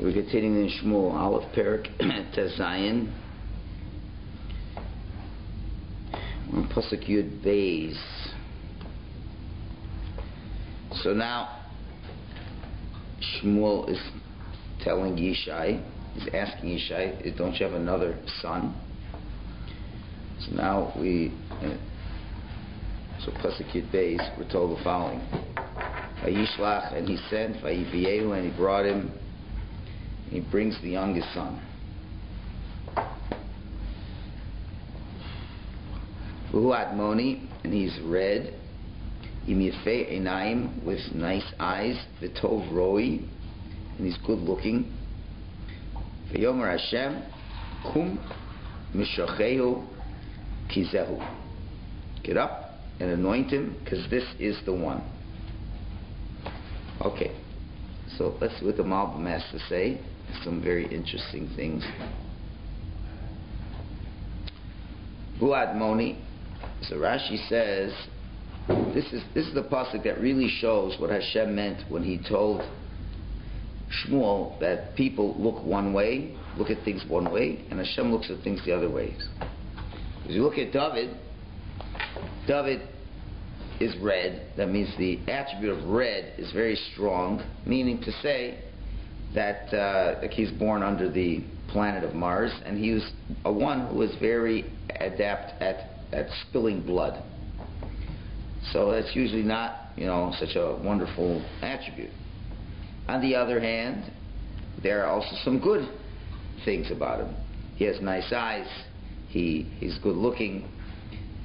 We're continuing in Shmuel, Aleph Perik, Tezayin. We're in Yud Beis. So now, Shmuel is telling Yishai, he's asking Yishai, don't you have another son? So now we, uh, so Pasuk Yud Beis, we're told the following. Vayishlach, and he sent, Vayibiyehu, and he brought him, he brings the youngest son. Uhu Admoni, and he's red. Imife Enaim, with nice eyes. Vitov Roi, and he's good looking. Vayomer Hashem, Kum Mishachehu Kizehu. Get up and anoint him, because this is the one. Okay, so let's see what the Malbim has to say. Some very interesting things. Buad Moni. So Rashi says this is this is the pasuk that really shows what Hashem meant when He told Shmuel that people look one way, look at things one way, and Hashem looks at things the other way. If you look at David, David is red. That means the attribute of red is very strong, meaning to say that uh, he's born under the planet of Mars, and he was a one who was very adept at, at spilling blood. So that's usually not, you know, such a wonderful attribute. On the other hand, there are also some good things about him. He has nice eyes. He he's good looking,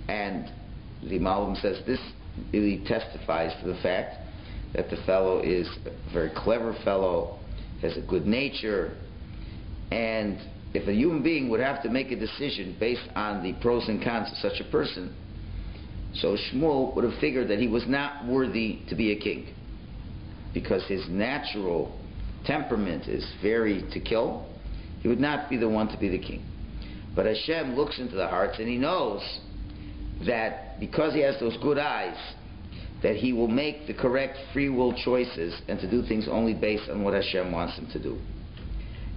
and the Malbim says this really testifies to the fact that the fellow is a very clever fellow, has a good nature, and if a human being would have to make a decision based on the pros and cons of such a person, so Shmuel would have figured that he was not worthy to be a king because his natural temperament is very to kill. He would not be the one to be the king. But Hashem looks into the hearts and he knows that because he has those good eyes, that he will make the correct free will choices and to do things only based on what Hashem wants him to do.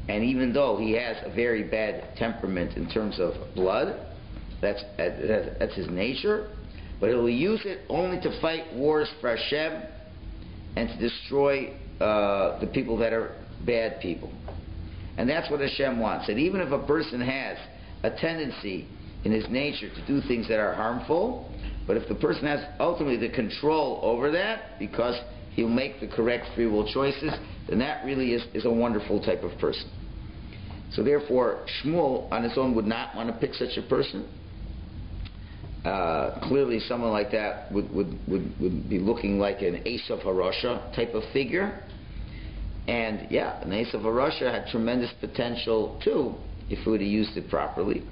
And even though he has a very bad temperament in terms of blood, that's, that's his nature, but he'll use it only to fight wars for Hashem and to destroy uh, the people that are bad people. And that's what Hashem wants. And even if a person has a tendency in his nature to do things that are harmful, but if the person has ultimately the control over that, because he'll make the correct free will choices, then that really is, is a wonderful type of person. So therefore, Shmuel on his own would not want to pick such a person. Uh, clearly, someone like that would, would, would, would be looking like an Esav Harasha type of figure. And yeah, an Esav Harasha had tremendous potential too, if we would have used it properly,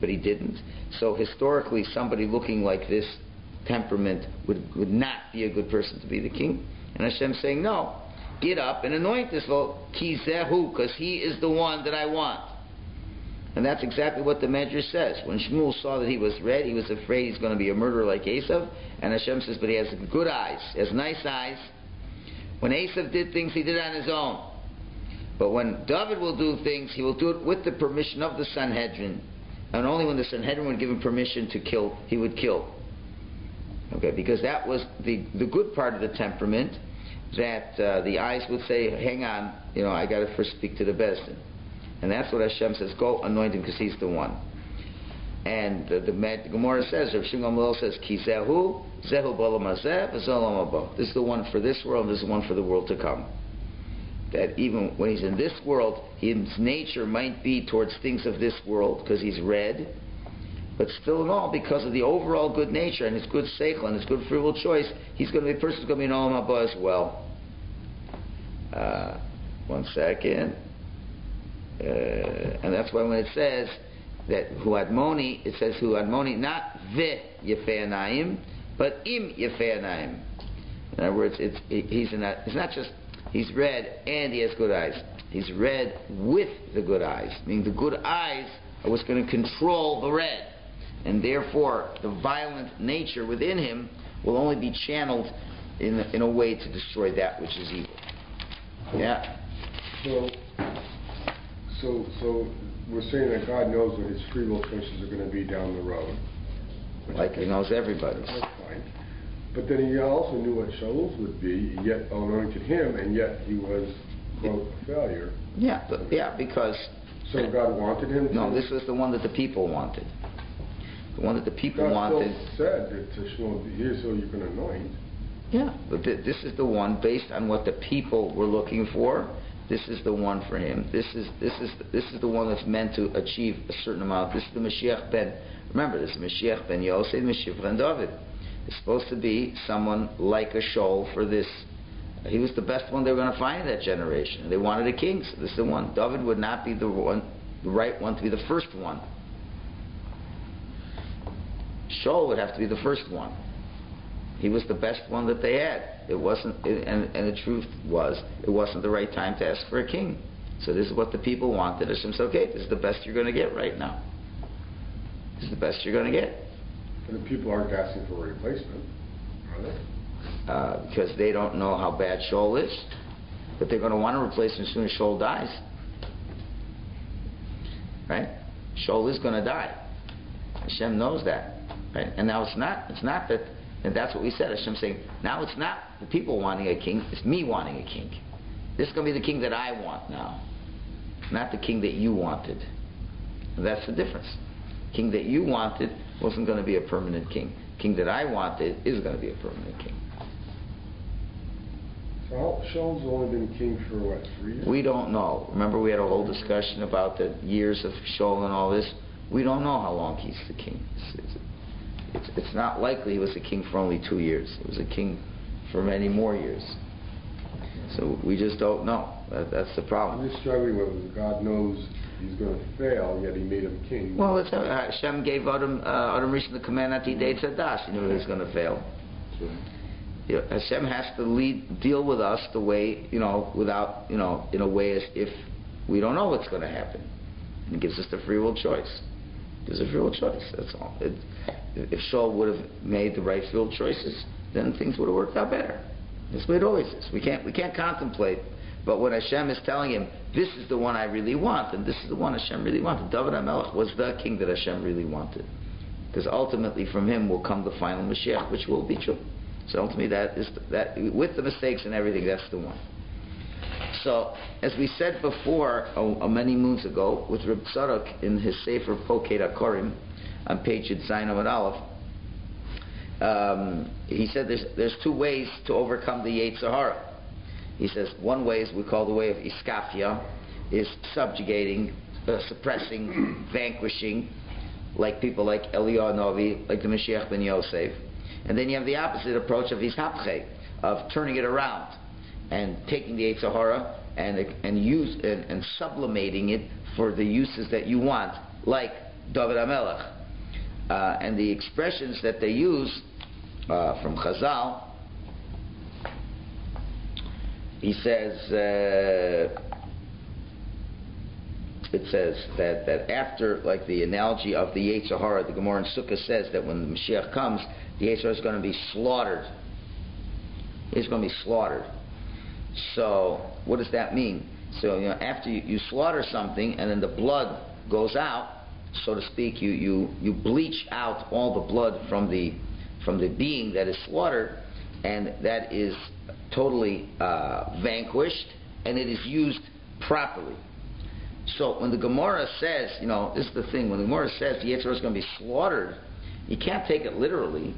but he didn't. So historically, somebody looking like this temperament would, would not be a good person to be the king. And Hashem saying, no, get up and anoint this fellow, Kizehu, because he is the one that I want. And that's exactly what the Medrash says. When Shmuel saw that he was red, he was afraid he's going to be a murderer like Esav. And Hashem says, but he has good eyes, he has nice eyes. When Esav did things, he did on his own. But when David will do things, he will do it with the permission of the Sanhedrin. And only when the Sanhedrin would give him permission to kill, he would kill. Okay, because that was the, the good part of the temperament that uh, the eyes would say, hang on, you know, I got to first speak to the Bezdin. And that's what Hashem says, go anoint him because he's the one. And the, the, Gemara says, Rav Shimon says, Ki zehu, zehu b'olam This is the one for this world, this is the one for the world to come. That even when he's in this world, his nature might be towards things of this world because he's red, but still in all, because of the overall good nature and his good seichel and his good free will choice, he's going to be a person's going to be an olam haba as well. Uh, one second. Uh, and that's why when it says that hu admoni, it says hu admoni, not ve yefeanayim, but im yefeanayim. In other words, it's, he's in that, it's not just he's red and he has good eyes. He's red with the good eyes, meaning the good eyes are what's going to control the red. And therefore, the violent nature within him will only be channeled in, in a way to destroy that which is evil. Yeah? So, so, so we're saying that God knows what his free will choices are gonna be down the road. Like he knows everybody's. That's fine. But then he also knew what Shaul's would be, yet oh, anointed him, and yet he was, quote, a failure. Yeah, but, yeah, because So God wanted him to? no, this was the one that the people wanted. The one that the people God wanted. said that to Shmuel, here's who you can anoint. Yeah, but th- this is the one based on what the people were looking for. This is the one for him. This is this is this is the one that's meant to achieve a certain amount. This is the Mashiach ben. Remember, this is Mashiach ben Yosef, Mashiach ben David. It's supposed to be someone like a Shaul for this. He was the best one they were going to find in that generation. They wanted a king, so this is the one. David would not be the one, the right one to be the first one. Shaul would have to be the first one. He was the best one that they had. It wasn't, and, and the truth was, it wasn't the right time to ask for a king. So this is what the people wanted. Hashem said, okay, this is the best you're going to get right now. This is the best you're going to get. The people aren't asking for a replacement, are they? Uh, because they don't know how bad Shaul is. But they're going to want to replace him as soon as Shaul dies. Right? Shaul is going to die. Hashem knows that. Right? And now it's not, it's not that, and that's what we said. Hashem saying, now it's not the people wanting a king, it's me wanting a king. This is going to be the king that I want now. Not the king that you wanted. And that's the difference. King that you wanted wasn't going to be a permanent king. King that I wanted is going to be a permanent king. So Shaul's only been king for what, three years? We don't know. Remember, we had a whole discussion about the years of Shaul and all this. We don't know how long he's the king. It's, it's, it's, it's not likely he was a king for only two years. He was a king for many more years. So we just don't know. That, that's the I'm problem. just struggling with, God knows he's gonna fail, yet he made him king. Well, it's, uh, Hashem gave Adam, uh, Adam Rishon the command not to eat Eitz. He knew he was going to fail. You know, Hashem has to lead, deal with us the way, you know, without, you know, in a way as if we don't know what's going to happen. And He gives us the free will choice. Gives us a free will choice. That's all. It, if Shaul would have made the right free will choices, then things would have worked out better. That's the way it always is. We can't, we can't contemplate. But when Hashem is telling him, this is the one I really want, and this is the one Hashem really wanted. David HaMelech was the king that Hashem really wanted. Because ultimately from him will come the final Mashiach, which will be true. So ultimately that is, that, with the mistakes and everything, that's the one. So, as we said before, oh, oh, many moons ago, with Reb Tzadok in his Sefer Poked Akarim, on page Zayin Amud Aleph, um, he said there's, there's two ways to overcome the Yetzer Hara. He says one way is we call the way of iskafia, is subjugating, uh, suppressing, vanquishing, like people like Eliyahu Novi, like the Mashiach ben Yosef. And then you have the opposite approach of ishapche, of turning it around and taking the Yetzer Hara and and use and, and sublimating it for the uses that you want, like David HaMelech. Uh, and the expressions that they use uh, from Chazal, he says, uh, it says that, that after, like the analogy of the Yetzer Hara, the Gemara in Sukkah says that when the Mashiach comes, the Yetzer Hara is going to be slaughtered. It's going to be slaughtered. So, what does that mean? So, you know, after you, you slaughter something and then the blood goes out, so to speak, you, you, you bleach out all the blood from the, from the being that is slaughtered, and that is totally uh, vanquished, and it is used properly. So when the Gemara says, you know, this is the thing, when the Gemara says the Yetzer Hara is going to be slaughtered, you can't take it literally.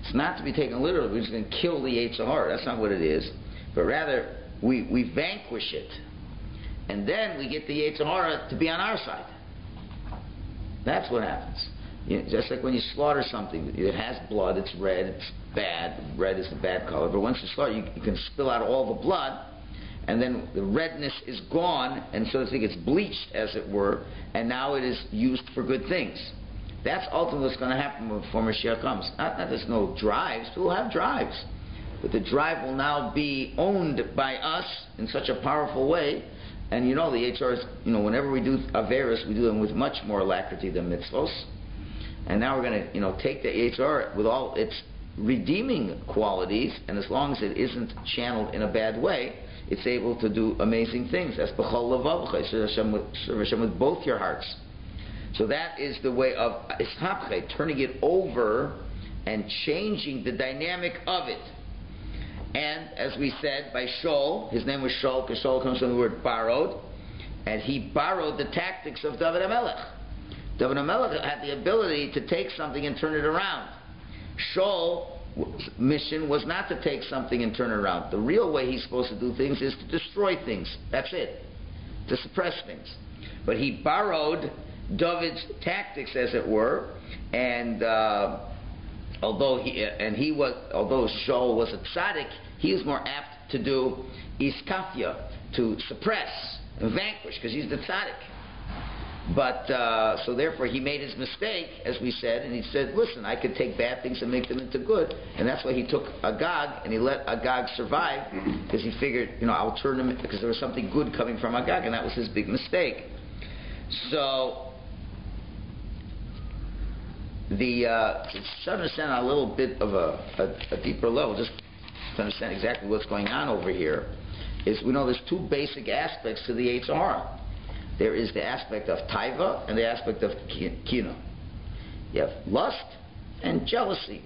It's not to be taken literally. We're just going to kill the Yetzer Hara. That's not what it is. But rather, we, we vanquish it. And then we get the Yetzer Hara to be on our side. That's what happens. You just like when you slaughter something, it has blood, it's red, it's bad. Red is the bad color. But once you slaughter, you, you can spill out all the blood, and then the redness is gone, and so to speak, it's bleached, as it were, and now it is used for good things. That's ultimately what's going to happen before Mashiach comes. Not that there's no drives, we'll have drives. But the drive will now be owned by us in such a powerful way. And you know, the HRs, you know, whenever we do Averis, we do them with much more alacrity than mitzvos. And now we're going to, you know, take the HR with all its redeeming qualities, and as long as it isn't channeled in a bad way, it's able to do amazing things. That's b'chol levavcha. Serve Hashem with, both your hearts. So that is the way of ishapche, turning it over and changing the dynamic of it. And as we said, by Shaul, his name was Shaul, because Shaul comes from the word borrowed, and he borrowed the tactics of David HaMelech. David HaMelech had the ability to take something and turn it around. Shaul's mission was not to take something and turn it around. The real way he's supposed to do things is to destroy things. That's it. To suppress things. But he borrowed David's tactics, as it were, and uh, although he and he was although Shaul was a tzaddik, he was more apt to do iskafia, to suppress and vanquish, because he's the tzaddik. But uh, so therefore he made his mistake, as we said, and he said, "Listen, I could take bad things and make them into good," and that's why he took Agag and he let Agag survive because he figured, you know, I'll turn him because there was something good coming from Agag, and that was his big mistake. So the uh, to understand a little bit of a, a, a deeper level, just to understand exactly what's going on over here, is we know there's two basic aspects to the Hara. There is the aspect of taiva and the aspect of kina. You have lust and jealousy.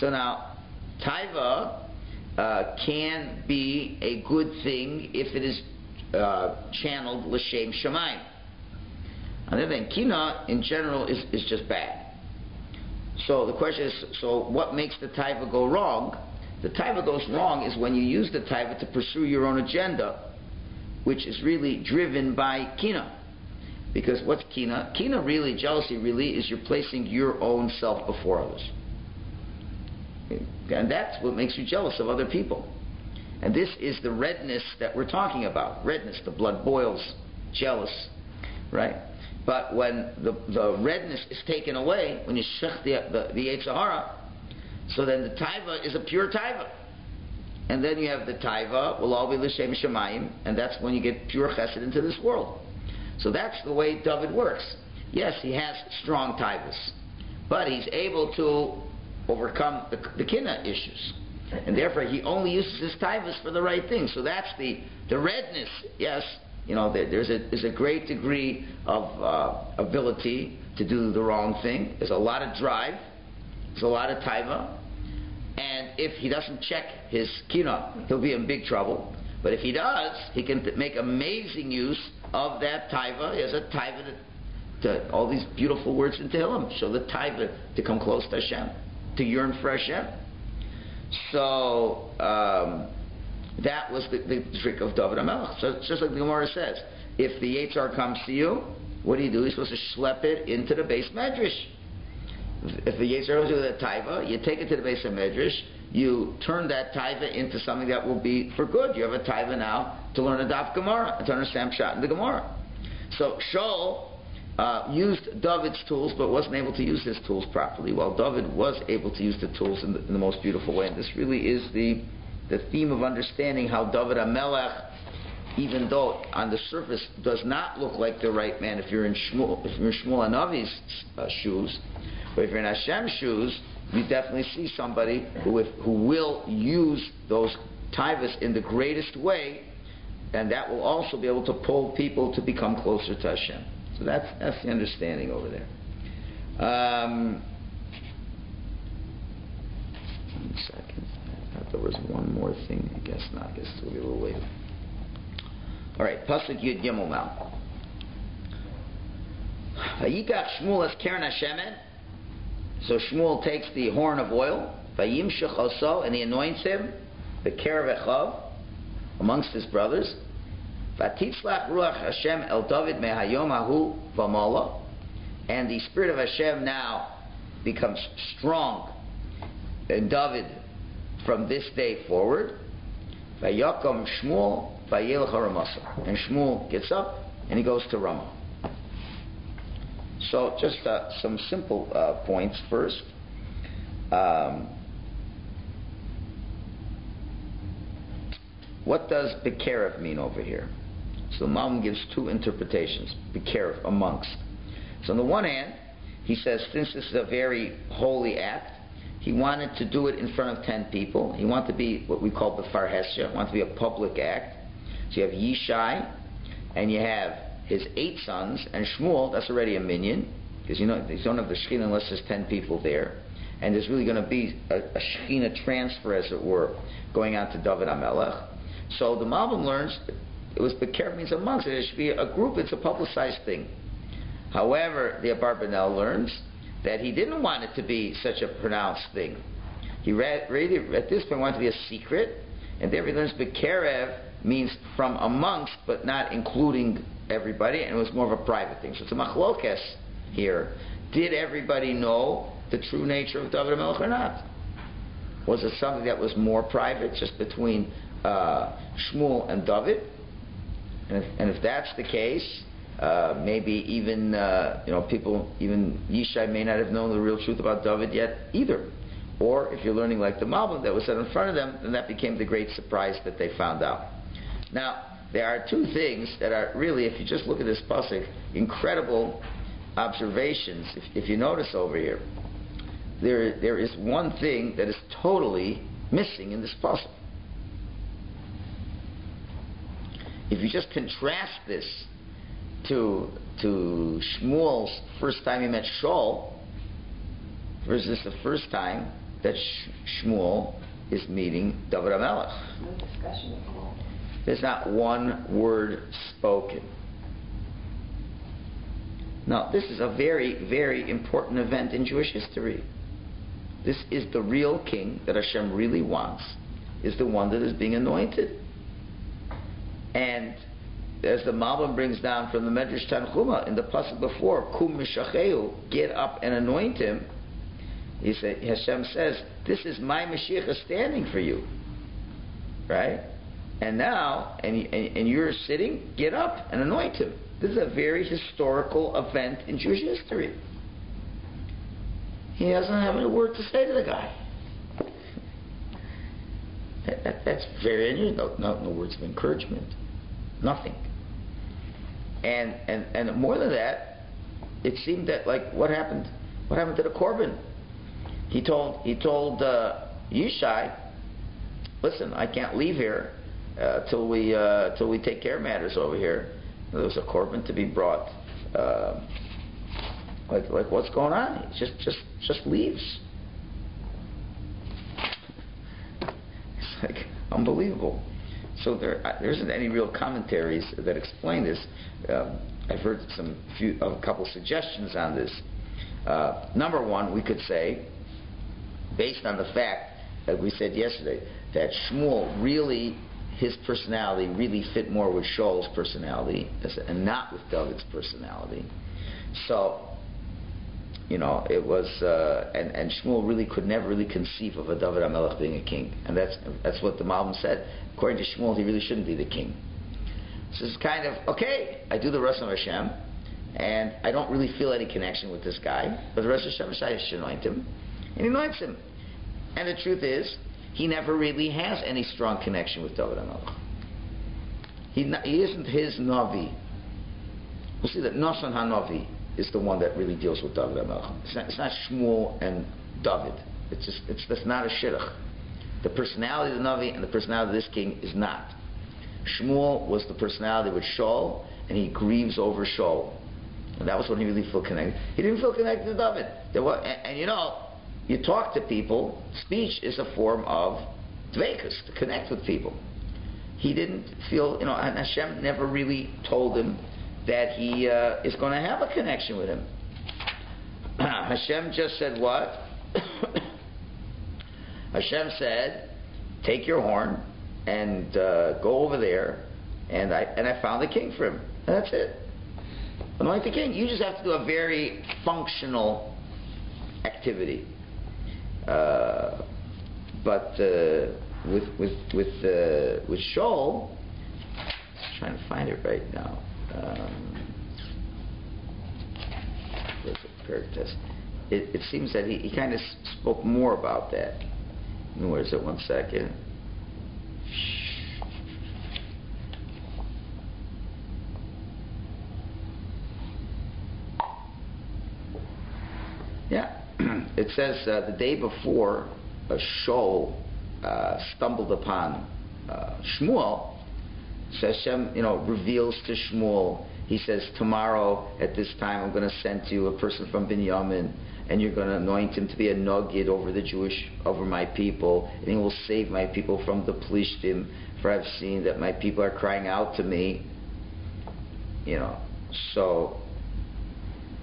So now, taiva uh, can be a good thing if it is uh, channeled l'shem shemaim. On the other hand, kina in general is, is just bad. So the question is, so what makes the taiva go wrong? The taiva goes wrong is when you use the taiva to pursue your own agenda which is really driven by kina. Because what's kina? Kina really, jealousy really, is you're placing your own self before others. And that's what makes you jealous of other people. And this is the redness that we're talking about. Redness, the blood boils, jealous, right? But when the, the redness is taken away, when you shech the, the, the so then the taiva is a pure taiva. And then you have the taiva, will all be l'shem shemayim, and that's when you get pure chesed into this world. So that's the way David works. Yes, he has strong taivas, but he's able to overcome the, the kina issues. And therefore, he only uses his taivas for the right thing. So that's the, the redness. Yes, you know, there, there's, a, there's a great degree of uh, ability to do the wrong thing. There's a lot of drive. There's a lot of taiva. If he doesn't check his kina, he'll be in big trouble. But if he does, he can make amazing use of that taiva. He has a taiva to, to all these beautiful words in Tehillim. Show the taiva to come close to Hashem, to yearn for Hashem. So um, that was the, the, trick of David HaMelech. So just like the Gemara says, if the Yetzer comes to you, what do you do? You're supposed to schlep it into the beis medrash if the Yetzer was with a taiva, you take it to the beis medrash, you turn that taiva into something that will be for good. You have a taiva now to learn a daf Gemara, to understand Pshat in the Gemara. So Shaul uh, used David's tools, but wasn't able to use his tools properly. While David was able to use the tools in the, in the most beautiful way, and this really is the the theme of understanding how David HaMelech, even though on the surface does not look like the right man, if you're in Shmuel, if you're in Shmuel Anavi's uh, shoes, but if you're in Hashem's shoes, you definitely see somebody who, if, who will use those taivas in the greatest way, and that will also be able to pull people to become closer to Hashem. So that's, that's the understanding over there. Um, one second. I thought there was one more thing. I guess not. I guess it'll be a little later. All right, Pasuk Yud Gimel now. Vayikach Shmuel es Keren Hashemen so Shmuel takes the horn of oil, and he anoints him, the Kerevechav, amongst his brothers. Ruach Hashem El David. And the Spirit of Hashem now becomes strong in David from this day forward. And Shmuel gets up and he goes to Ramah. So, just uh, some simple uh, points first. Um, what does Bekerev mean over here? So the Malbim gives two interpretations. Bekerev, amongst. So on the one hand, he says, since this is a very holy act, he wanted to do it in front of 10 people. He wanted to be what we call Befar Hesha, wanted to be a public act. So you have Yishai, and you have his eight sons, and Shmuel, that's already a minyan, because you know, you don't have the Shekhinah unless there's 10 people there. And there's really going to be a, a Shekhinah transfer, as it were, going out to David HaMelech. So the Malbim learns it was Beker means amongst it. It should be a group, it's a publicized thing. However, the Abarbanel learns that he didn't want it to be such a pronounced thing. He read, really, at this point, wanted to be a secret, and therefore he learns Bekerev means from amongst, but not including everybody, and it was more of a private thing. So it's a machlokes here. Did everybody know the true nature of David Melech or not? Was it something that was more private, just between uh, Shmuel and David? And if, and if that's the case, uh, maybe even uh, you know people, even Yishai may not have known the real truth about David yet either. Or if you're learning like the Malbim that was said in front of them, then that became the great surprise that they found out. Now there are two things that are really, if you just look at this pasuk, incredible observations. If, if you notice over here, there there is one thing that is totally missing in this pasuk. If you just contrast this to to Shmuel's first time he met Shaul versus the first time that Shmuel is meeting David HaMelech. No. There's not one word spoken. Now, this is a very, very important event in Jewish history. This is the real king that Hashem really wants, is the one that is being anointed. And as the Malbim brings down from the Medrash Tanchuma in the pasuk before, Kum Mishacheu, get up and anoint him. He said, Hashem says, this is my Mashiach standing for you, right? And now, and, and, and you're sitting, get up and anoint him. This is a very historical event in Jewish history. He doesn't have a word to say to the guy. That, that, that's very unusual. No, no, no words of encouragement. Nothing. And, and, and more than that, it seemed that like what happened? What happened to the korban? He told he told uh, Yishai, listen, I can't leave here uh, till we uh, till we take care of matters over here. There was a korban to be brought. Uh, like like what's going on? He just just just leaves. It's like unbelievable. So there, there isn't any real commentaries that explain this. Um, I've heard some few, a couple suggestions on this. Uh, number one, we could say, based on the fact that we said yesterday, that Shmuel really, his personality really fit more with Shaul's personality and not with David's personality. So you know, it was, uh, and, and Shmuel really could never really conceive of a David HaMelech being a king. And that's, that's what the Malbim said. According to Shmuel, he really shouldn't be the king. So it's kind of, okay, I do the rest of Hashem, and I don't really feel any connection with this guy, but the rest of Hashem should anoint him, and he anoints him. And the truth is, he never really has any strong connection with David HaMelech. He, he isn't his Navi. We'll see that Nasan HaNavi is the one that really deals with David HaMelech. It's not, it's not Shmuel and David. It's just, it's, that's not a shidduch. The personality of the Navi and the personality of this king is not. Shmuel was the personality with Shaul, and he grieves over Shaul. And that was when he really felt connected. He didn't feel connected to David. There and, and, you know, you talk to people, speech is a form of dvekas, to connect with people. He didn't feel, you know, and Hashem never really told him that he uh, is going to have a connection with him. Hashem just said what? Hashem said, "Take your horn and uh, go over there," and I and I found the king for him. And that's it. Anoint the king. You just have to do a very functional activity. Uh, but uh, with with with uh, with Shaul, trying to find it right now. Um, it, it seems that he, he kind of spoke more about that. Where is it? One second. Yeah. It says uh, the day before, a Shaul uh, stumbled upon uh, Shmuel. So Hashem, you know, reveals to Shmuel. He says, tomorrow at this time, I'm going to send you a person from Binyamin, and you're going to anoint him to be a nagid over the Jewish, over my people, and he will save my people from the Plishtim. For I've seen that my people are crying out to me. You know, so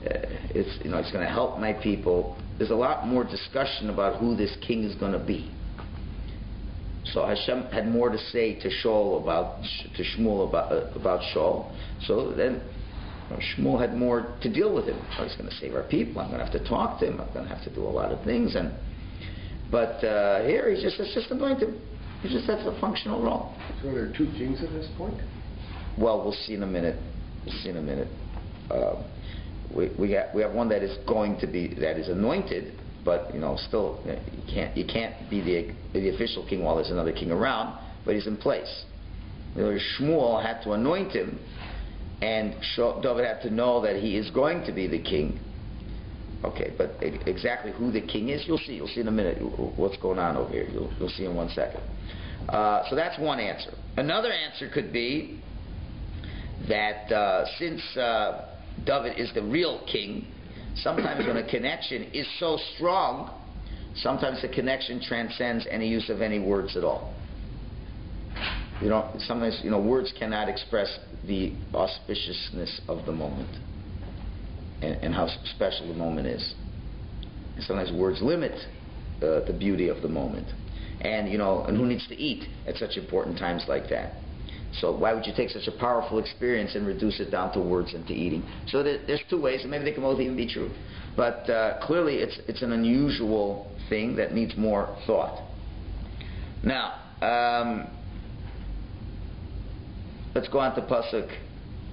it's you know it's going to help my people. There's a lot more discussion about who this king is going to be. So Hashem had more to say to Shaul about to Shmuel about uh, about Shaul. So then you know, Shmuel had more to deal with him. Oh, he's going to save our people. I'm going to have to talk to him. I'm going to have to do a lot of things. And but uh, here he's just it's just anointed. He just has a functional role. So there are two kings at this point? Well, we'll see in a minute. We'll see in a minute. Uh, we, we, got, we have one that is going to be, that is anointed, but, you know, still, you can't, you can't be the, the official king while there's another king around, but he's in place. You know, Shmuel had to anoint him, and David had to know that he is going to be the king. Okay, but exactly who the king is, you'll see. You'll see in a minute what's going on over here. You'll, you'll see in one second. Uh, so that's one answer. Another answer could be that uh, since uh, David is the real king, sometimes when a connection is so strong, sometimes the connection transcends any use of any words at all. You know, sometimes you know words cannot express the auspiciousness of the moment and, and how special the moment is. And sometimes words limit uh, the beauty of the moment. And you know, and who needs to eat at such important times like that? So why would you take such a powerful experience and reduce it down to words and to eating? So there, there's two ways, and maybe they can both even be true. But uh, clearly, it's it's an unusual thing that needs more thought. Now, um, let's go on to pasuk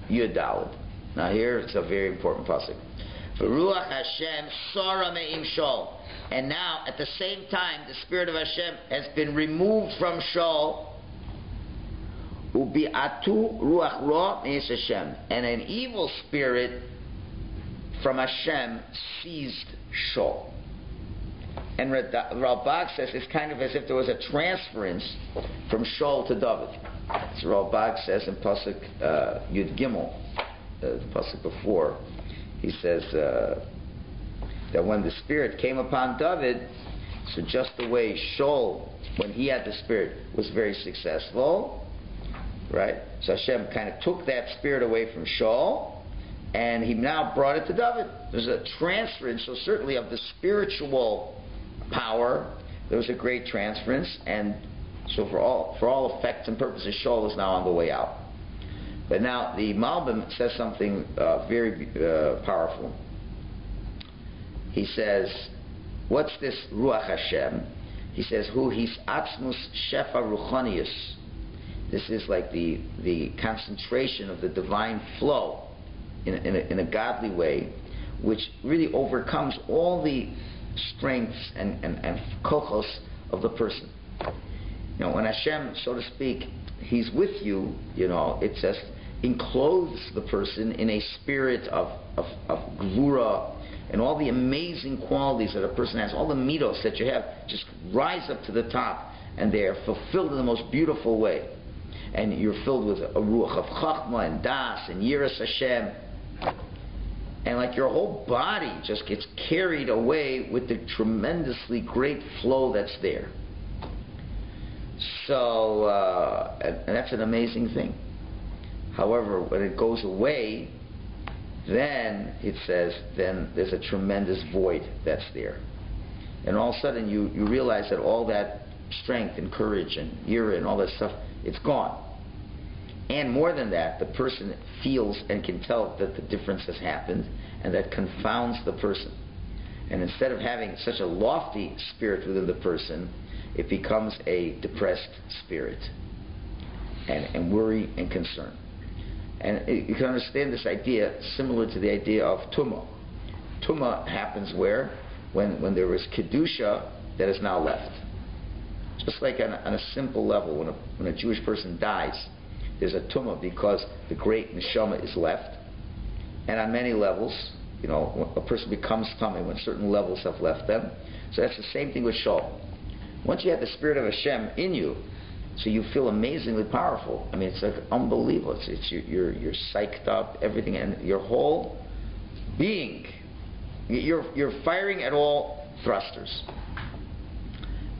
Yud Daled. Now here it's a very important pasuk. Ruach Hashem Sara Me'im Shaul. And now, at the same time, the Spirit of Hashem has been removed from Shaul. Ubi'atu Ruach Ra Hashem. And an evil spirit from Hashem seized Shaul. And Ralbag says it's kind of as if there was a transference from Shaul to David. So Ralbag says in Pasuk uh, Yud Gimel, uh, the Pasuk before, he says, uh, that when the Spirit came upon David, so just the way Shaul, when he had the Spirit, was very successful, right? So Hashem kind of took that Spirit away from Shaul, and he now brought it to David. There's a transference, so certainly of the spiritual power, there was a great transference, and so for all for all effects and purposes, Shaul is now on the way out. But now the Malbim says something uh, very uh, powerful he says, what's this Ruach Hashem? He says, who his atzmus shefa ruchanius. This is like the, the concentration of the divine flow in, in, a, in a godly way, which really overcomes all the strengths and, and, and kochos of the person. You know, when Hashem, so to speak, He's with you, you know, it says, encloses the person in a spirit of, of, of gvura, and all the amazing qualities that a person has, all the middos that you have, just rise up to the top, and they are fulfilled in the most beautiful way. And you're filled with a ruach of chachma and das and yiras Hashem. And like your whole body just gets carried away with the tremendously great flow that's there. So, uh, and, and that's an amazing thing. However, when it goes away, then it says, then there's a tremendous void that's there. And all of a sudden you, you realize that all that strength and courage and ira and all that stuff, it's gone. And more than that, the person feels and can tell that the difference has happened, and that confounds the person. And instead of having such a lofty spirit within the person, it becomes a depressed spirit and, and worry and concern. And you can understand this idea similar to the idea of tumah. Tumah happens where? When, when there is kedusha that is now left. Just like on a, on a simple level, when a, when a Jewish person dies, there's a tumah because the great neshama is left. And on many levels, you know, a person becomes tummy when certain levels have left them. So that's the same thing with Shaul. Once you have the spirit of Hashem in you, so you feel amazingly powerful. I mean, it's like unbelievable. It's, it's you're, you're psyched up, everything, and your whole being, you're, you're firing at all thrusters.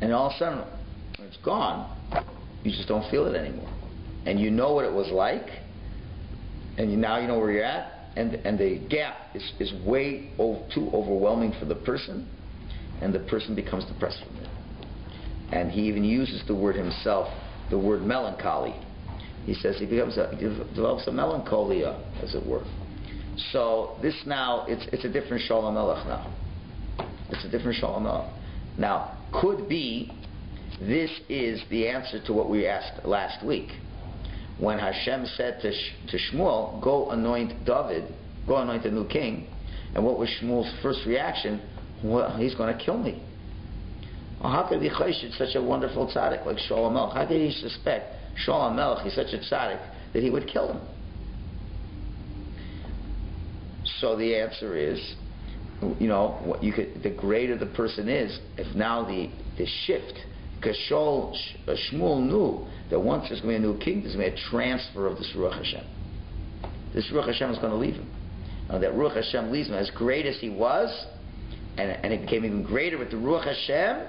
And all of a sudden, it's gone, you just don't feel it anymore. And you know what it was like, and you, now you know where you're at, and, and the gap is, is way too overwhelming for the person, and the person becomes depressed from it. And he even uses the word himself, the word melancholy. He says he becomes a, develops a melancholia, as it were. So this now, it's, it's a different Shaul Melech now. It's a different Shaul Melech. Now, could be this is the answer to what we asked last week when Hashem said to, to Shmuel, "Go anoint David, go anoint a new king," and what was Shmuel's first reaction? Well, he's going to kill me. Well, how could he chayshit such a wonderful tzaddik like Shaul Melech? How could he suspect Shaul Melech is such a tzaddik that he would kill him? So the answer is, you know, what you could, the greater the person is, if now the the shift, because Shaul, uh, Shmuel knew that once there's going to be a new king, there's going to be a transfer of this Ruach Hashem. This Ruach Hashem is going to leave him. And that Ruach Hashem leaves him as great as he was, and, and it became even greater with the Ruach Hashem.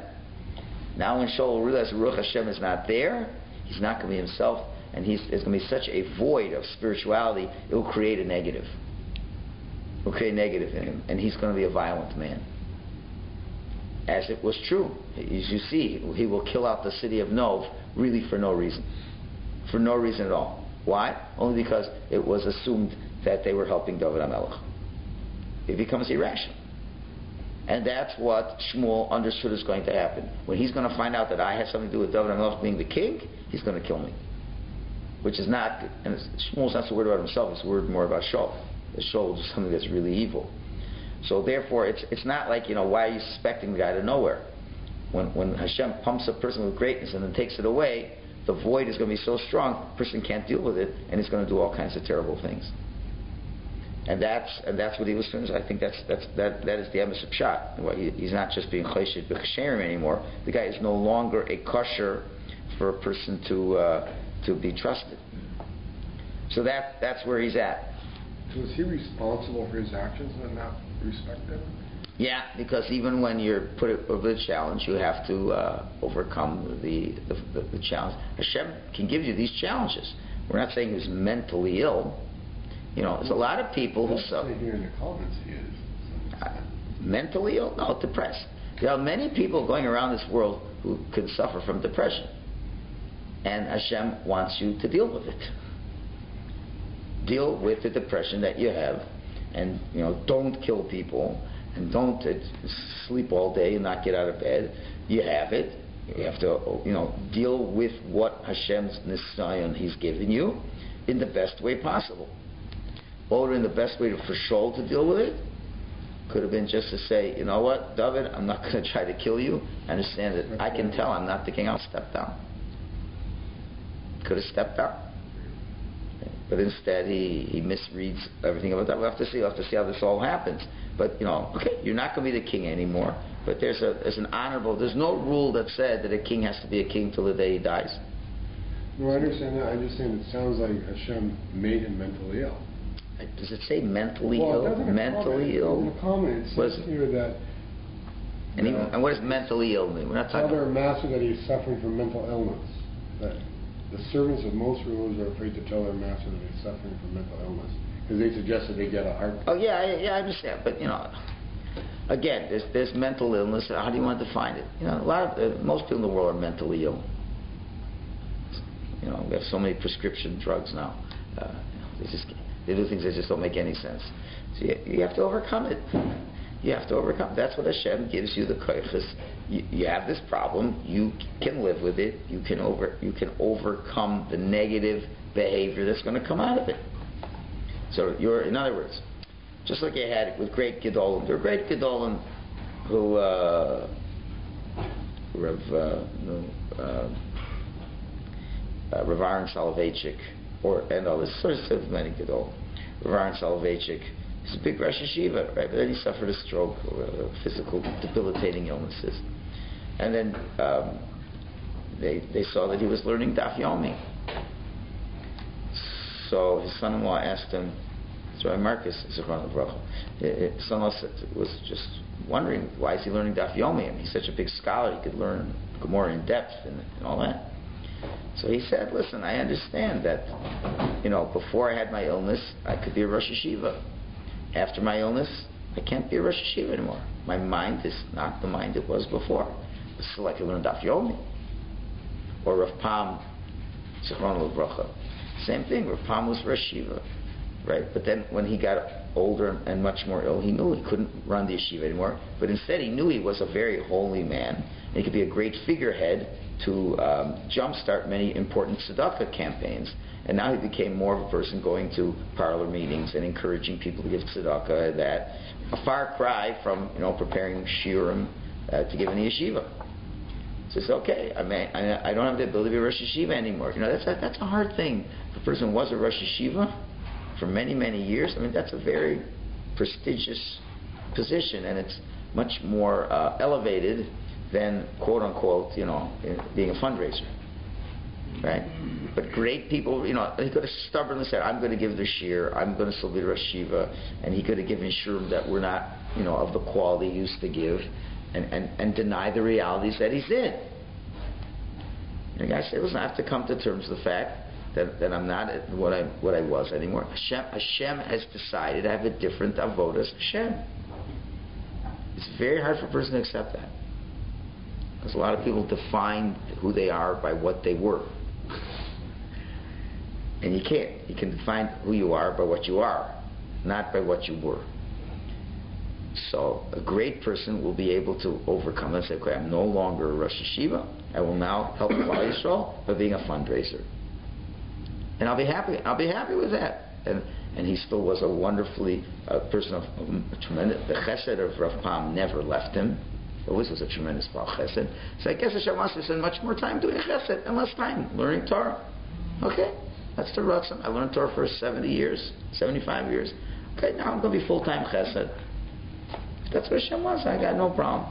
Now when Shaul realizes Ruach Hashem is not there, he's not going to be himself, and he's, there's going to be such a void of spirituality, it will create a negative. It will create a negative in him, and he's going to be a violent man. As it was true. As you see, he will kill out the city of Nov really for no reason. For no reason at all. Why? Only because it was assumed that they were helping David HaMelech. It becomes irrational. And that's what Shmuel understood is going to happen. When he's going to find out that I have something to do with David HaMelech being the king, he's going to kill me. Which is not, and Shmuel's not so worried about himself, he's worried more about Shaul. Shaul is something that's really evil. So therefore, it's, it's not like, you know, why are you suspecting the guy to nowhere? when, when Hashem pumps a person with greatness and then takes it away, the void is going to be so strong, the person can't deal with it, and he's going to do all kinds of terrible things. And that's and that's what he was doing. I think that's that's that that is the emes of shot. He, he's not just being chesed b'chasherim anymore. The guy is no longer a kosher for a person to uh, to be trusted. So that that's where he's at. So is he responsible for his actions that respect? Yeah, because even when you're put over the challenge, you have to uh, overcome the, the, the, challenge. Hashem can give you these challenges. We're not saying he's mentally ill. You know, there's a lot of people who suffer. Here in the comments, he is. Uh, mentally ill? No, depressed. There are many people going around this world who can suffer from depression. And Hashem wants you to deal with it. Deal with the depression that you have. And, you know, don't kill people and don't sleep all day and not get out of bed. You have it. You have to, you know, deal with what Hashem's nisayon He's given you in the best way possible. Or in the best way for Shaul to deal with it could have been just to say, you know what, David, I'm not going to try to kill you. I understand that I can tell I'm not the king. I'll step down. Could have stepped down. But instead, he, he misreads everything about that. We'll have to see. We'll have to see how this all happens. But you know, okay, you're not going to be the king anymore. But there's a there's an honorable. There's no rule that said that a king has to be a king till the day he dies. No, I understand that. I just it sounds like Hashem made him mentally ill. Does it say mentally well, ill? Mentally ill. In the comment, it says here that. And, even, uh, and what does mentally ill mean? We're not talking. Tell their master that he's suffering from mental illness. That the servants of most rulers are afraid to tell their master that he's suffering from mental illness. Because they suggest that they get a heart. Oh yeah, I, yeah, I understand, but you know, again, there's there's mental illness. How do you want to define it? You know, a lot of uh, most people in the world are mentally ill. You know, we have so many prescription drugs now. Uh, they just they do things that just don't make any sense. So you, you have to overcome it. You have to overcome. That's what Hashem gives you the koiches. You, you have this problem. You can live with it. You can over you can overcome the negative behavior that's going to come out of it. So you're, in other words, just like you had with great Gedolim, there are great Gedolim who, uh, Rav, uh, no, uh, uh, Rav Aaron Soloveitchik, or and others, sort of many Gedolim. Rav Aaron Soloveitchik, He's a big Rosh Yeshiva, right? But then he suffered a stroke, or a physical debilitating illnesses. And then um, they, they saw that he was learning Daf Yomi. So his son-in-law asked him, so Marcus, is Zichron His son-in-law was just wondering, why is he learning Daf Yomi? I mean, he's such a big scholar, he could learn Gemara in depth and, and all that. So he said, listen, I understand that, you know, before I had my illness, I could be a Rosh Yeshiva. After my illness, I can't be a Rosh Yeshiva anymore. My mind is not the mind it was before. But still, I can learn Daf Yomi. Or Rav Pam, Zichron Bracha. Same thing, Rav Pam was Rosh Yeshiva. Right? But then when he got older and much more ill, he knew he couldn't run the yeshiva anymore. But instead, he knew he was a very holy man. And he could be a great figurehead to um, jumpstart many important tzedakah campaigns. And now he became more of a person going to parlor meetings and encouraging people to give tzedakah. That a far cry from you know preparing shiurim uh, to give in the yeshiva. So it's okay. I mean, I, I don't have the ability to be a Rosh Yeshiva anymore. You know, that's a, that's a hard thing. If a person was a Rosh Yeshiva for many many years, I mean, that's a very prestigious position, and it's much more uh, elevated than quote unquote, you know, being a fundraiser. Right? But great people, you know, he could have stubbornly said, I'm going to give this year, I'm going to still be Rosh Yeshiva, and he could have given shiurim that we're not, you know, of the quality he used to give, and, and, and deny the realities that he's in. And the guy said, listen, I have to come to terms with the fact that, that I'm not what I, what I was anymore. Hashem, Hashem has decided I have a different avodas Hashem. It's very hard for a person to accept that. Because a lot of people define who they are by what they were. And you can't. You can define who you are by what you are, not by what you were. So a great person will be able to overcome and say, okay, I'm no longer a Rosh Yeshiva. I will now help Klal Yisrael by being a fundraiser. And I'll be happy. I'll be happy with that. And and he still was a wonderfully uh, person of, of tremendous. The chesed of Rav Pam never left him always was a tremendous Baal Chesed. So I guess Hashem wants to spend much more time doing Chesed and less time learning Torah. Okay, that's the Ratzon. I learned Torah for 70 years, 75 years. Okay, now I'm going to be full-time Chesed. That's what Hashem wants. I got no problem.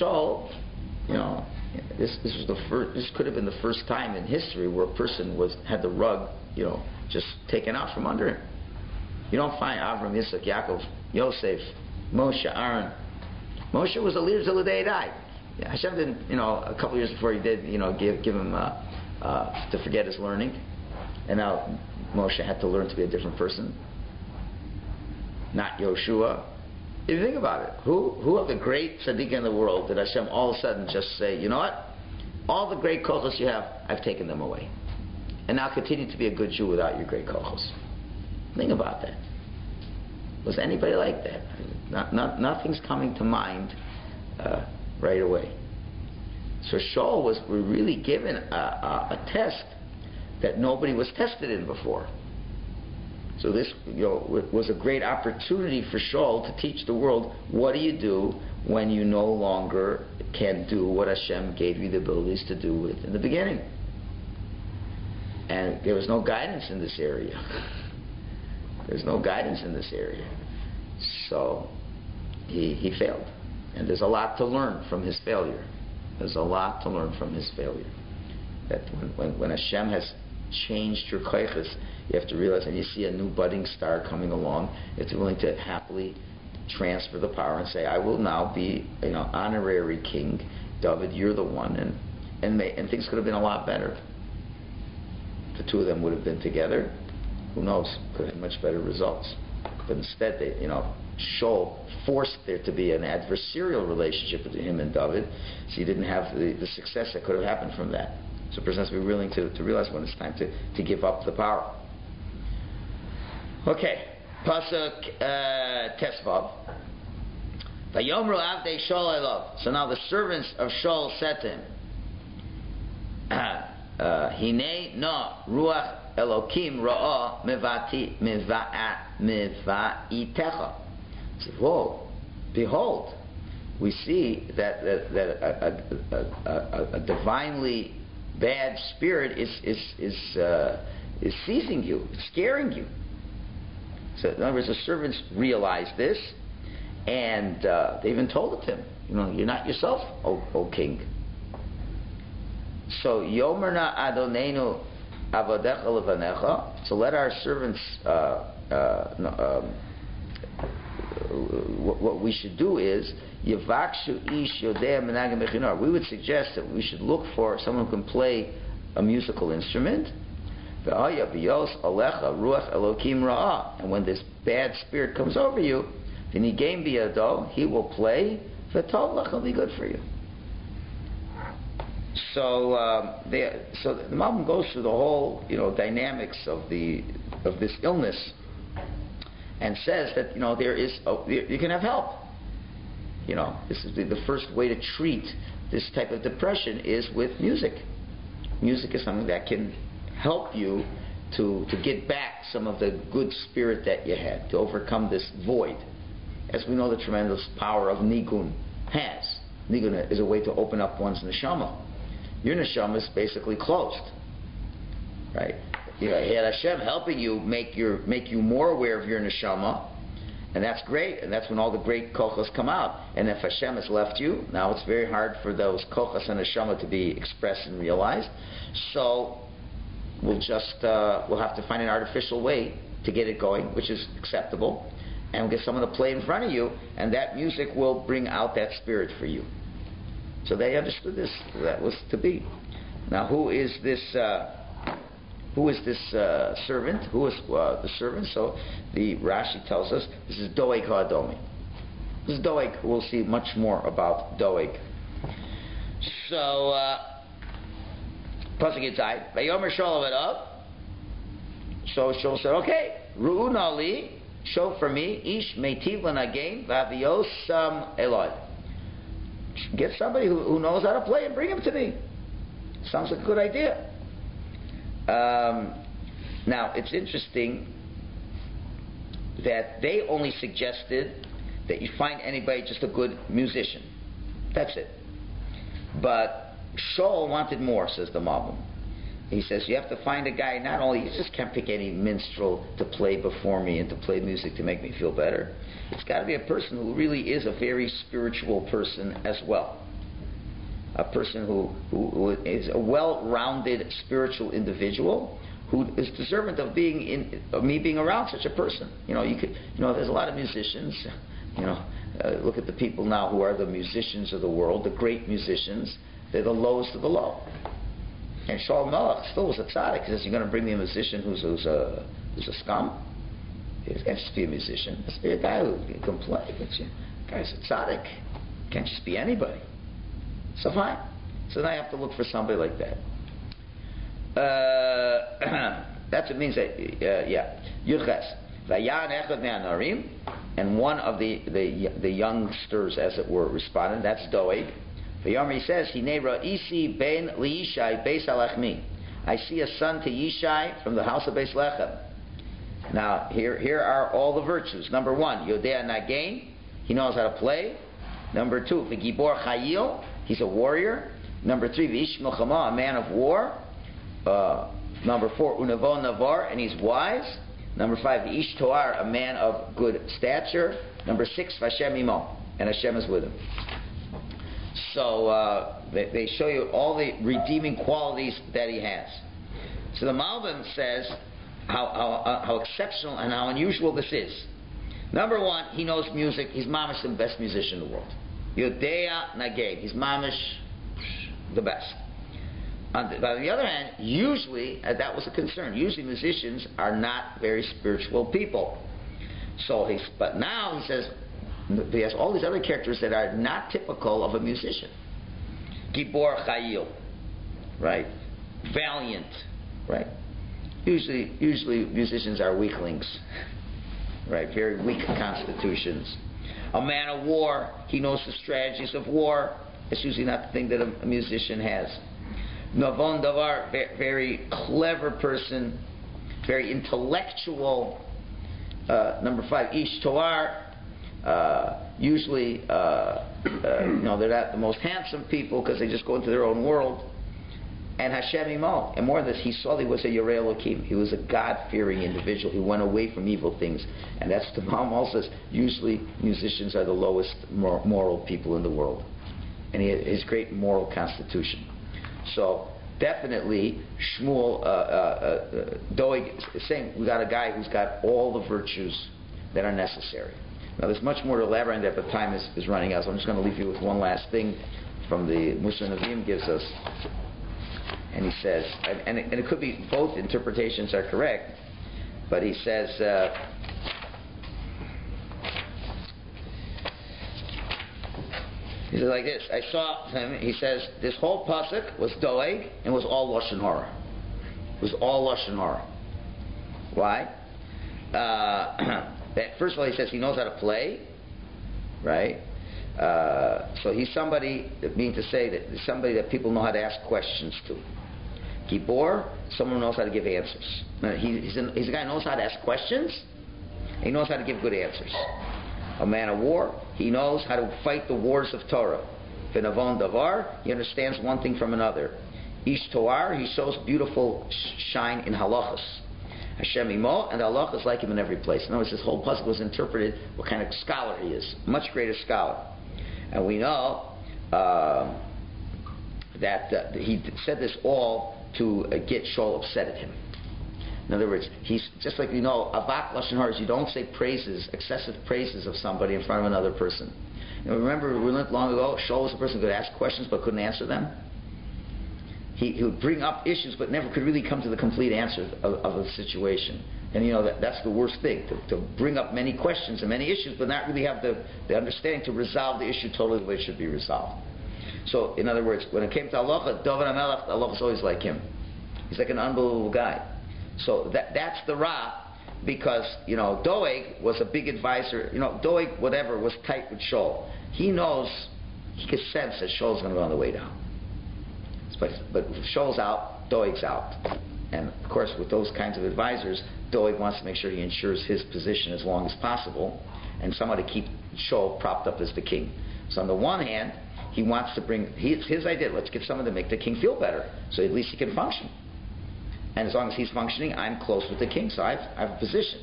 Shaul, you know, this this was the first. This could have been the first time in history where a person was had the rug, you know, just taken out from under him. You don't find Avram, Yitzchak, Yaakov, Yosef, Moshe, Aaron. Moshe was a leader till the day he died. Yeah, Hashem didn't, you know, a couple years before he did, you know, give, give him uh, uh, to forget his learning. And now Moshe had to learn to be a different person. Not Yoshua. If you think about it, who, who of the great tzaddik in the world did Hashem all of a sudden just say, you know what? All the great kochos you have, I've taken them away. And now continue to be a good Jew without your great kochos. Think about that. Was anybody like that? Not, not, nothing's coming to mind uh, right away. So Shaul was really given a, a, a, test that nobody was tested in before. So this you know, was a great opportunity for Shaul to teach the world what do you do when you no longer can do what Hashem gave you the abilities to do with in the beginning. And there was no guidance in this area. There's no guidance in this area. So he, he failed. And there's a lot to learn from his failure. There's a lot to learn from his failure. That when, when, when Hashem has changed your koiches, you have to realize, and you see a new budding star coming along, be willing to happily transfer the power and say, I will now be, you know, honorary king. David, you're the one. And, and, may, and things could have been a lot better. The two of them would have been together. Who knows? Could have much better results. But instead, they, you know, Shaul forced there to be an adversarial relationship between him and David, so he didn't have the, the success that could have happened from that. So a person has to be willing to, to realize when it's time to, to give up the power. Okay, Pasuk uh, Tesvav. Shaul. So now the servants of Shaul said to him, Hine no ruach Elokim ra'ah mevati meva'itecha. Said, whoa, behold, we see that, that, that a, a, a, a, divinely bad spirit is, is, is, uh, is seizing you, scaring you. So in other words, the servants realized this, and uh, they even told it to him. You know, you're not yourself, O, o king. So Yomerna Adonenu Avodecha Levanecha. So let our servants. Uh, uh, um, what, we should do is Yavakshu Ish. We would suggest that we should look for someone who can play a musical instrument. And when this bad spirit comes over you, then he game biyado, he will play. V'tov will be good for you. So, um, they, so the Malbim goes through the whole, you know, dynamics of the of this illness, and says that you know there is a, you can have help. You know, this is the, the first way to treat this type of depression is with music. Music is something that can help you to, to get back some of the good spirit that you had, to overcome this void. As we know the tremendous power of Nigun has. Nigun is a way to open up one's neshama. Your neshama is basically closed. Right? You know, had Hashem helping you make your make you more aware of your neshama, and that's great, and that's when all the great kochas come out. And if Hashem has left you, now it's very hard for those kochas and neshama to be expressed and realized. So we'll just uh, we'll have to find an artificial way to get it going, which is acceptable, and we'll get someone to play in front of you, and that music will bring out that spirit for you. So they understood this. That was to be. Now, who is this? Uh, who is this uh, servant? Who is uh, the servant? So the Rashi tells us this is Doeg Hadomi. This is Doeg. We'll see much more about Doeg. So. Uh, Pasuk inside. Vayomer Shaul up. So Shaul said, okay, Ru'un Ali, show for me, Ish Meitiv Lanagain, Vavios Sam Eloi. Get somebody who, who, knows how to play and bring him to me. Sounds like a good idea. Um, now, it's interesting that they only suggested that you find anybody just a good musician. That's it. But Shaul wanted more, says the Malbim. He says, you have to find a guy, not only, you just can't pick any minstrel to play before me and to play music to make me feel better. It's got to be a person who really is a very spiritual person as well. A person who, who, who is a well-rounded spiritual individual who is deserving of being in, of me being around such a person. You know, you could, you know, there's a lot of musicians, you know, uh, look at the people now who are the musicians of the world, the great musicians they're the lowest of the low. And Shaul Melech still was a tzaddik. He says, You're going to bring me a musician who's, who's, a, who's a scum? He can't just be a musician. It's be a guy who can play. But you, guy's tzaddik. Can't just be anybody. So fine. So now I have to look for somebody like that. Uh, that's what it means that, uh, yeah. Yuches. Vayan echad me'anarim. And one of the, the, the youngsters, as it were, responded. That's Doeg. The says, Hinera isi ben liishai beis alachmi. I see a son to Yishai from the house of Beis Lechem. Now, here, here are all the virtues. Number one, Yodea Nagain. He knows how to play. Number two, V'gibor Chayil. He's a warrior. Number three, V'ish Milchama, a man of war. Uh, number four, Unavon Davar, and he's wise. Number five, V'ish Toar, a man of good stature. Number six, Vashem Imo, and Hashem is with him. So uh, they, they, show you all the redeeming qualities that he has. So the Malbim says how, how, uh, how, exceptional and how unusual this is. Number one, he knows music. He's mamish the best musician in the world. Yodea Naged. He's mamish the best. The, on the other hand, usually, uh, that was a concern. Usually musicians are not very spiritual people. So he's, but now he says, he has all these other characters that are not typical of a musician. Gibor Chayil, right? Valiant, right? Usually, usually musicians are weaklings, right? Very weak constitutions. A man of war, he knows the strategies of war. It's usually not the thing that a, musician has. Navon Davar, very clever person, very intellectual. Uh, number five, Ish Toar, uh, usually, uh, uh, you know, they're not the most handsome people because they just go into their own world. And Hashem imo. And more than this, he saw that he was a Yorei Elohim. He was a God-fearing individual. He went away from evil things. And that's the Malbim also says, usually musicians are the lowest mor- moral people in the world. And he had his great moral constitution. So definitely Shmuel uh, uh, uh, Doeg is saying we got a guy who's got all the virtues that are necessary. Now there's much more to elaborate on that, but time is, is running out. So I'm just going to leave you with one last thing from the Musa Navim gives us. And he says, and, it, and it could be both interpretations are correct, but he says, uh, he says like this. I saw him. He says this whole pasuk was doeg and was all lashon hara. It was all lashon hara. Why? Uh, that first of all, he says he knows how to play, right? Uh, so he's somebody, meaning to say that somebody that people know how to ask questions to. Gibor, someone knows how to give answers. He, he's, a, he's a guy who knows how to ask questions. He knows how to give good answers. A man of war, he knows how to fight the wars of Torah. V'navon davar, he understands one thing from another. Ish toar, he shows beautiful shine in halachas. Hashem imo, and Allah is like him in every place. In other words, this whole pasuk was interpreted what kind of scholar he is. Much greater scholar. And we know uh, that uh, he said this all to uh, get Shaul upset at him. In other words, he's just like you know, avak lashon hara you don't say praises, excessive praises of somebody in front of another person. Know, remember we learned long ago, Shaul was a person who could ask questions but couldn't answer them. He, he, would bring up issues but never could really come to the complete answer of, of a situation. And you know that, that's the worst thing to, to, bring up many questions and many issues, but not really have the, the understanding to resolve the issue totally the way it should be resolved. So, in other words, when it came to Allah, David HaMelech, Allah was always like him. He's like an unbelievable guy. So that that's the Ra, because you know Doeg was a big advisor. You know Doeg, whatever, was tight with Shaul. He knows, he can sense that Shaul's going to go on the way down. But, but Shaul's out, Doeg's out. And of course, with those kinds of advisors, Doeg wants to make sure he ensures his position as long as possible and somehow to keep Shaul propped up as the king. So on the one hand, he wants to bring, his, his idea, let's get someone to make the king feel better so at least he can function. And as long as he's functioning, I'm close with the king, so I've, I have a position.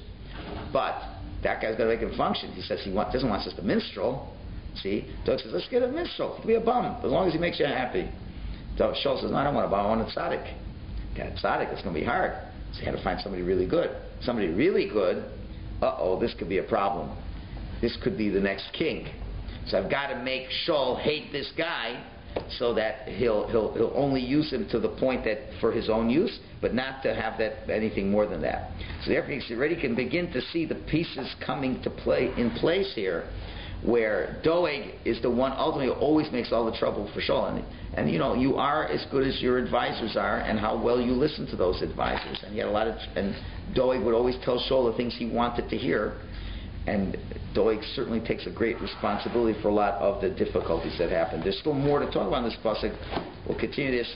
But that guy's got to make him function. He says he want, doesn't want just a minstrel. See? Doeg says, let's get a minstrel. He'll be a bum, as long as he makes you happy. So Shaul says, no, I don't want a bum, I want a tzaddik. A tzaddik, it's going to be hard. So he had to find somebody really good. Somebody really good, uh-oh, this could be a problem. This could be the next king. So I've got to make Shaul hate this guy so that he'll, he'll, he'll only use him to the point that for his own use, but not to have that anything more than that. So therefore, you already can begin to see the pieces coming to play in place here where Doeg is the one ultimately who always makes all the trouble for Shaul. And, and, you know, you are as good as your advisors are and how well you listen to those advisors. And he had a lot of, and Doeg would always tell Shaul the things he wanted to hear. And Doeg certainly takes a great responsibility for a lot of the difficulties that happened. There's still more to talk about in this pasuk. We'll continue this